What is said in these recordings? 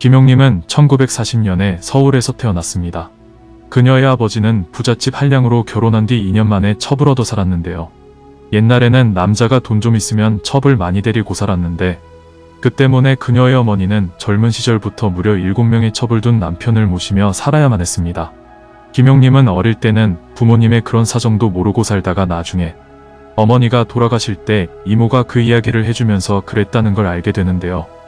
김용님은 1940년에 서울에서 태어났습니다. 그녀의 아버지는 부잣집 한량으로 결혼한 뒤 2년 만에 얻어 살았는데요. 옛날에는 남자가 돈 좀 있으면 첩을 많이 데리고 살았는데 그 때문에 그녀의 어머니는 젊은 시절부터 무려 7명의 첩을 둔 남편을 모시며 살아야만 했습니다. 김용님은 어릴 때는 부모님의 그런 사정도 모르고 살다가 나중에 어머니가 돌아가실 때 이모가 그 이야기를 해주면서 그랬다는 걸 알게 되는데요.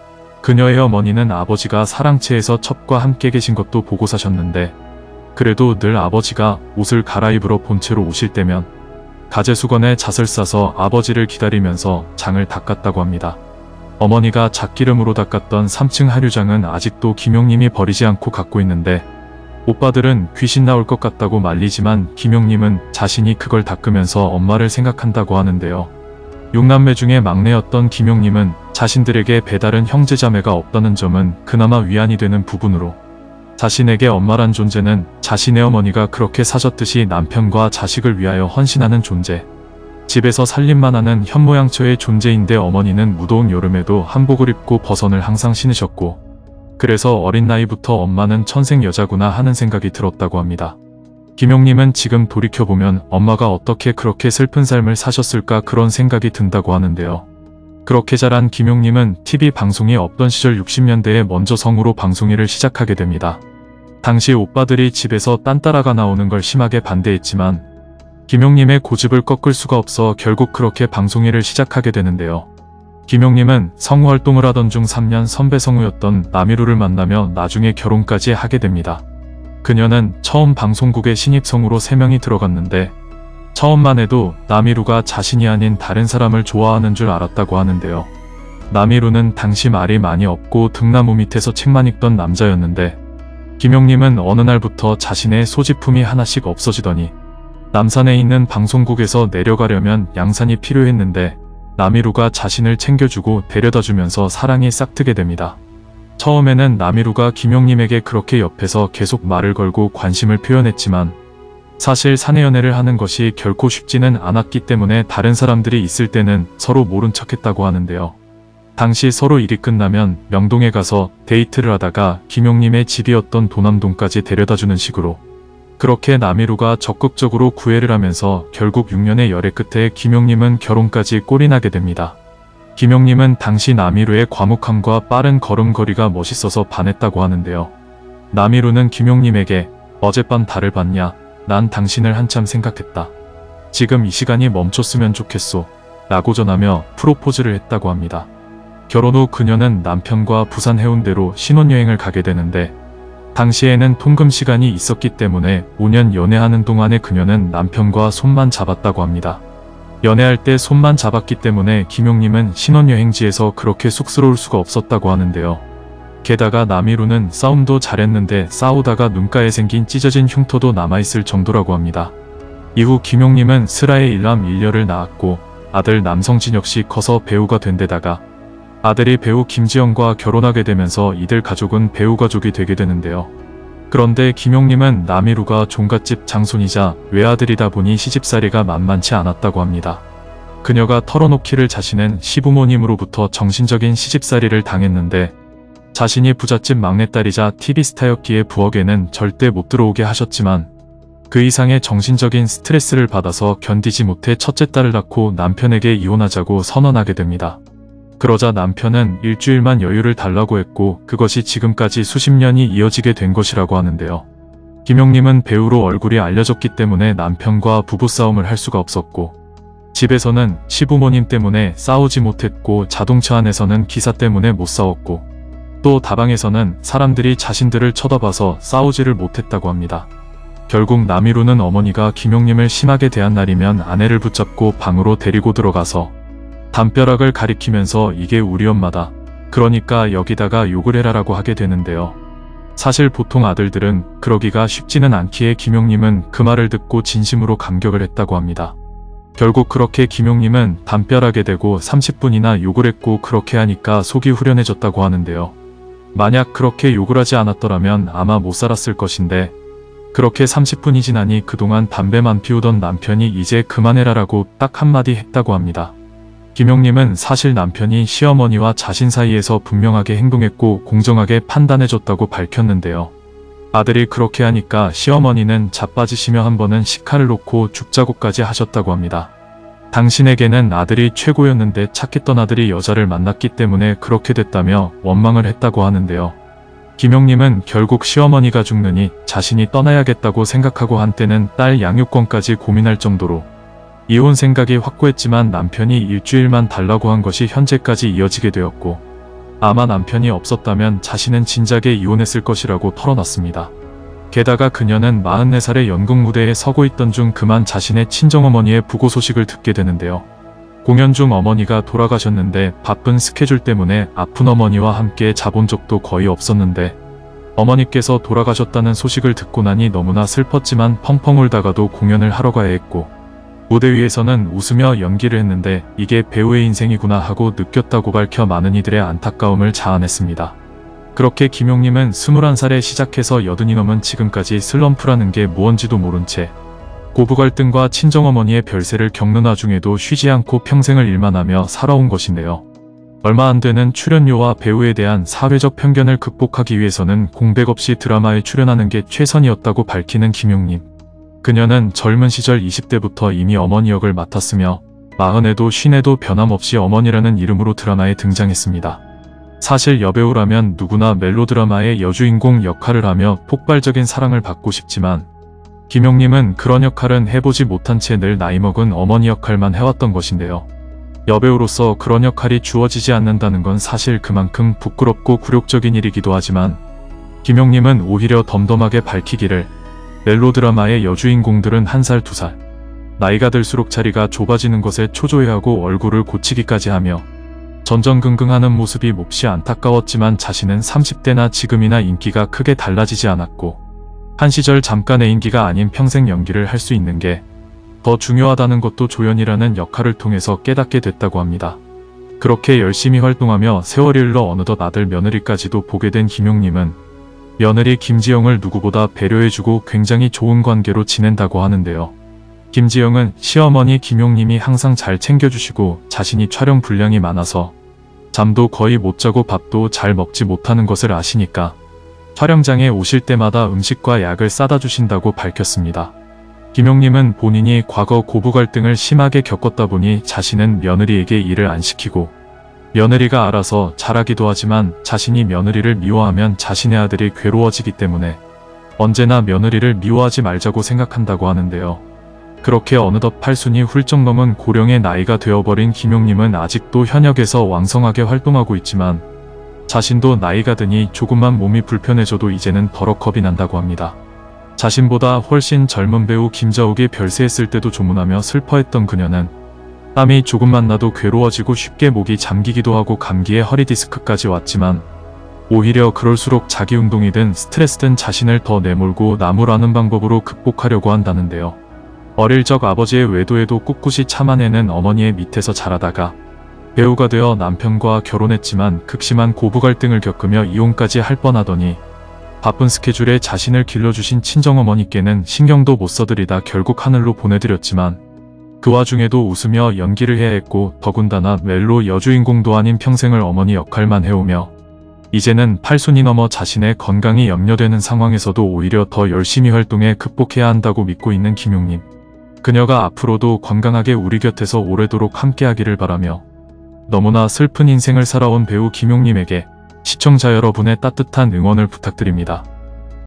그녀의 어머니는 아버지가 사랑채에서 첩과 함께 계신 것도 보고 사셨는데 그래도 늘 아버지가 옷을 갈아입으러 본체로 오실 때면 가재수건에 잣을 싸서 아버지를 기다리면서 장을 닦았다고 합니다. 어머니가 잣기름으로 닦았던 3층 하류장은 아직도 김용님이 버리지 않고 갖고 있는데 오빠들은 귀신 나올 것 같다고 말리지만 김용님은 자신이 그걸 닦으면서 엄마를 생각한다고 하는데요. 육남매 중에 막내였던 김용님은 자신들에게 배다른 형제자매가 없다는 점은 그나마 위안이 되는 부분으로 자신에게 엄마란 존재는 자신의 어머니가 그렇게 사셨듯이 남편과 자식을 위하여 헌신하는 존재. 집에서 살림만 하는 현모양처의 존재인데 어머니는 무더운 여름에도 한복을 입고 버선을 항상 신으셨고 그래서 어린 나이부터 엄마는 천생 여자구나 하는 생각이 들었다고 합니다. 김용님은 지금 돌이켜보면 엄마가 어떻게 그렇게 슬픈 삶을 사셨을까 그런 생각이 든다고 하는데요. 그렇게 자란 김용님은 TV 방송이 없던 시절 60년대에 먼저 성우로 방송일을 시작하게 됩니다. 당시 오빠들이 집에서 딴따라가 나오는 걸 심하게 반대했지만 김용님의 고집을 꺾을 수가 없어 결국 그렇게 방송일을 시작하게 되는데요. 김용님은 성우 활동을 하던 중 3년 선배 성우였던 남이루를 만나며 나중에 결혼까지 하게 됩니다. 그녀는 처음 방송국에 신입 성우로 3명이 들어갔는데 처음만 해도 남이루가 자신이 아닌 다른 사람을 좋아하는 줄 알았다고 하는데요. 남이루는 당시 말이 많이 없고 등나무 밑에서 책만 읽던 남자였는데 김용님은 어느 날부터 자신의 소지품이 하나씩 없어지더니 남산에 있는 방송국에서 내려가려면 양산이 필요했는데 나미루가 자신을 챙겨주고 데려다주면서 사랑이 싹트게 됩니다. 처음에는 나미루가 김용님에게 그렇게 옆에서 계속 말을 걸고 관심을 표현했지만 사실 사내 연애를 하는 것이 결코 쉽지는 않았기 때문에 다른 사람들이 있을 때는 서로 모른 척했다고 하는데요. 당시 서로 일이 끝나면 명동에 가서 데이트를 하다가 김용님의 집이었던 도남동까지 데려다주는 식으로 그렇게 남이루가 적극적으로 구애를 하면서 결국 6년의 열애 끝에 김용님은 결혼까지 꼴이나게 됩니다. 김용님은 당시 남이루의 과묵함과 빠른 걸음걸이가 멋있어서 반했다고 하는데요. 남이루는 김용님에게 어젯밤 달을 봤냐? 난 당신을 한참 생각했다. 지금 이 시간이 멈췄으면 좋겠소. 라고 전하며 프로포즈를 했다고 합니다. 결혼 후 그녀는 남편과 부산 해운대로 신혼여행을 가게 되는데 당시에는 통금 시간이 있었기 때문에 5년 연애하는 동안에 그녀는 남편과 손만 잡았다고 합니다. 연애할 때 손만 잡았기 때문에 김용님은 신혼여행지에서 그렇게 쑥스러울 수가 없었다고 하는데요. 게다가 남이루는 싸움도 잘했는데 싸우다가 눈가에 생긴 찢어진 흉터도 남아있을 정도라고 합니다. 이후 김용님은 슬아의 일남 일녀를 낳았고 아들 남성진 역시 커서 배우가 된 데다가 아들이 배우 김지영과 결혼하게 되면서 이들 가족은 배우 가족이 되게 되는데요. 그런데 김용님은 남이루가 종갓집 장손이자 외아들이다 보니 시집살이가 만만치 않았다고 합니다. 그녀가 털어놓기를 자신은 시부모님으로부터 정신적인 시집살이를 당했는데 자신이 부잣집 막내딸이자 TV스타였기에 부엌에는 절대 못 들어오게 하셨지만 그 이상의 정신적인 스트레스를 받아서 견디지 못해 첫째 딸을 낳고 남편에게 이혼하자고 선언하게 됩니다. 그러자 남편은 일주일만 여유를 달라고 했고 그것이 지금까지 수십 년이 이어지게 된 것이라고 하는데요. 김용님은 배우로 얼굴이 알려졌기 때문에 남편과 부부싸움을 할 수가 없었고 집에서는 시부모님 때문에 싸우지 못했고 자동차 안에서는 기사 때문에 못 싸웠고 또 다방에서는 사람들이 자신들을 쳐다봐서 싸우지를 못했다고 합니다. 결국 남이루는 어머니가 김용님을 심하게 대한 날이면 아내를 붙잡고 방으로 데리고 들어가서 담벼락을 가리키면서 이게 우리 엄마다. 그러니까 여기다가 욕을 해라라고 하게 되는데요. 사실 보통 아들들은 그러기가 쉽지는 않기에 김용님은 그 말을 듣고 진심으로 감격을 했다고 합니다. 결국 그렇게 김용님은 담벼락에 대고 30분이나 욕을 했고 그렇게 하니까 속이 후련해졌다고 하는데요. 만약 그렇게 욕을 하지 않았더라면 아마 못 살았을 것인데 그렇게 30분이 지나니 그동안 담배만 피우던 남편이 이제 그만해라라고 딱 한마디 했다고 합니다. 김용님은 사실 남편이 시어머니와 자신 사이에서 분명하게 행동했고 공정하게 판단해줬다고 밝혔는데요. 아들이 그렇게 하니까 시어머니는 자빠지시며 한 번은 식칼을 놓고 죽자고까지 하셨다고 합니다. 당신에게는 아들이 최고였는데 착했던 아들이 여자를 만났기 때문에 그렇게 됐다며 원망을 했다고 하는데요. 김용님은 결국 시어머니가 죽느니 자신이 떠나야겠다고 생각하고 한때는 딸 양육권까지 고민할 정도로 이혼 생각이 확고했지만 남편이 일주일만 달라고 한 것이 현재까지 이어지게 되었고 아마 남편이 없었다면 자신은 진작에 이혼했을 것이라고 털어놨습니다. 게다가 그녀는 44살의 연극 무대에 서고 있던 중 그만 자신의 친정어머니의 부고 소식을 듣게 되는데요. 공연 중 어머니가 돌아가셨는데 바쁜 스케줄 때문에 아픈 어머니와 함께 자본 적도 거의 없었는데 어머니께서 돌아가셨다는 소식을 듣고 나니 너무나 슬펐지만 펑펑 울다가도 공연을 하러 가야 했고 무대 위에서는 웃으며 연기를 했는데 이게 배우의 인생이구나 하고 느꼈다고 밝혀 많은 이들의 안타까움을 자아냈습니다. 그렇게 김용님은 21살에 시작해서 여든이 넘은 지금까지 슬럼프라는 게 무언지도 모른 채 고부 갈등과 친정어머니의 별세를 겪는 와중에도 쉬지 않고 평생을 일만 하며 살아온 것인데요. 얼마 안 되는 출연료와 배우에 대한 사회적 편견을 극복하기 위해서는 공백 없이 드라마에 출연하는 게 최선이었다고 밝히는 김용님. 그녀는 젊은 시절 20대부터 이미 어머니 역을 맡았으며 마흔에도 쉰에도 변함없이 어머니라는 이름으로 드라마에 등장했습니다. 사실 여배우라면 누구나 멜로드라마의 여주인공 역할을 하며 폭발적인 사랑을 받고 싶지만 김용님은 그런 역할은 해보지 못한 채 늘 나이 먹은 어머니 역할만 해왔던 것인데요. 여배우로서 그런 역할이 주어지지 않는다는 건 사실 그만큼 부끄럽고 굴욕적인 일이기도 하지만 김용님은 오히려 덤덤하게 밝히기를 멜로드라마의 여주인공들은 한 살 두 살 나이가 들수록 자리가 좁아지는 것에 초조해하고 얼굴을 고치기까지 하며 전전긍긍하는 모습이 몹시 안타까웠지만 자신은 30대나 지금이나 인기가 크게 달라지지 않았고 한 시절 잠깐의 인기가 아닌 평생 연기를 할 수 있는 게 더 중요하다는 것도 조연이라는 역할을 통해서 깨닫게 됐다고 합니다. 그렇게 열심히 활동하며 세월이 흘러 어느덧 아들 며느리까지도 보게 된 김용님은 며느리 김지영을 누구보다 배려해주고 굉장히 좋은 관계로 지낸다고 하는데요. 김지영은 시어머니 김용님이 항상 잘 챙겨주시고 자신이 촬영 분량이 많아서 잠도 거의 못 자고 밥도 잘 먹지 못하는 것을 아시니까 촬영장에 오실 때마다 음식과 약을 싸다 주신다고 밝혔습니다. 김용님은 본인이 과거 고부 갈등을 심하게 겪었다 보니 자신은 며느리에게 일을 안 시키고 며느리가 알아서 잘하기도 하지만 자신이 며느리를 미워하면 자신의 아들이 괴로워지기 때문에 언제나 며느리를 미워하지 말자고 생각한다고 하는데요. 그렇게 어느덧 팔순이 훌쩍 넘은 고령의 나이가 되어버린 김용님은 아직도 현역에서 왕성하게 활동하고 있지만 자신도 나이가 드니 조금만 몸이 불편해져도 이제는 버럭 겁이 난다고 합니다. 자신보다 훨씬 젊은 배우 김자욱이 별세했을 때도 조문하며 슬퍼했던 그녀는 땀이 조금만 나도 괴로워지고 쉽게 목이 잠기기도 하고 감기에 허리 디스크까지 왔지만 오히려 그럴수록 자기 운동이든 스트레스든 자신을 더 내몰고 나무라는 방법으로 극복하려고 한다는데요. 어릴 적 아버지의 외도에도 꿋꿋이 참아내는 어머니의 밑에서 자라다가 배우가 되어 남편과 결혼했지만 극심한 고부 갈등을 겪으며 이혼까지 할 뻔하더니 바쁜 스케줄에 자신을 길러주신 친정어머니께는 신경도 못 써드리다 결국 하늘로 보내드렸지만 그 와중에도 웃으며 연기를 해야 했고 더군다나 멜로 여주인공도 아닌 평생을 어머니 역할만 해오며 이제는 팔순이 넘어 자신의 건강이 염려되는 상황에서도 오히려 더 열심히 활동해 극복해야 한다고 믿고 있는 김용님. 그녀가 앞으로도 건강하게 우리 곁에서 오래도록 함께하기를 바라며 너무나 슬픈 인생을 살아온 배우 김용님에게 시청자 여러분의 따뜻한 응원을 부탁드립니다.